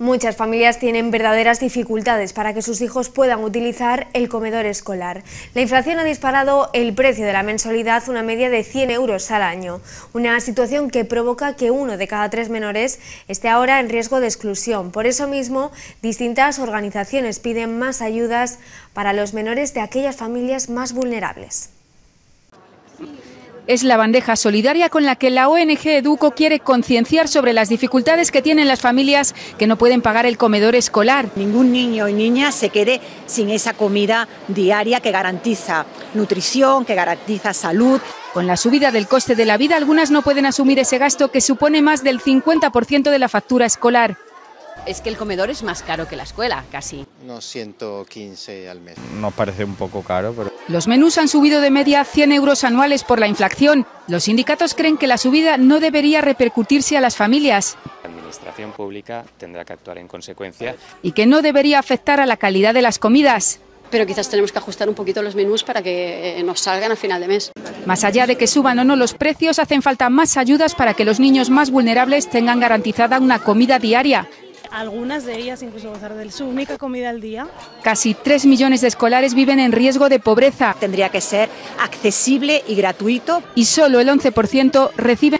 Muchas familias tienen verdaderas dificultades para que sus hijos puedan utilizar el comedor escolar. La inflación ha disparado el precio de la mensualidad una media de 100 euros al año, una situación que provoca que uno de cada tres menores esté ahora en riesgo de exclusión. Por eso mismo, distintas organizaciones piden más ayudas para los menores de aquellas familias más vulnerables es la bandeja solidaria con la que la ONG Educo quiere concienciar sobre las dificultades que tienen las familias que no pueden pagar el comedor escolar. Ningún niño y niña se quede sin esa comida diaria que garantiza nutrición, que garantiza salud. Con la subida del coste de la vida, algunas no pueden asumir ese gasto que supone más del 50% de la factura escolar es que el comedor es más caro que la escuela, casi. Unos 115 al mes. Nos parece un poco caro, pero... Los menús han subido de media 100 euros anuales por la inflación. Los sindicatos creen que la subida no debería repercutirse a las familias. La administración pública tendrá que actuar en consecuencia. Y que no debería afectar a la calidad de las comidas pero quizás tenemos que ajustar un poquito los menús para que eh, nos salgan a final de mes. Más allá de que suban o no los precios, hacen falta más ayudas para que los niños más vulnerables tengan garantizada una comida diaria. Algunas de ellas incluso gozar de su única comida al día. Casi 3 millones de escolares viven en riesgo de pobreza. Tendría que ser accesible y gratuito. Y solo el 11% reciben